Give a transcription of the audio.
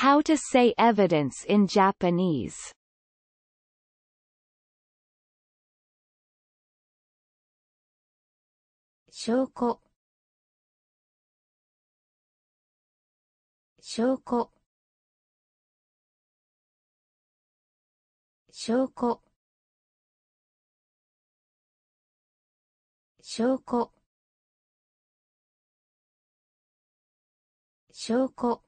How to say evidence in Japanese 証拠証拠証拠証拠証拠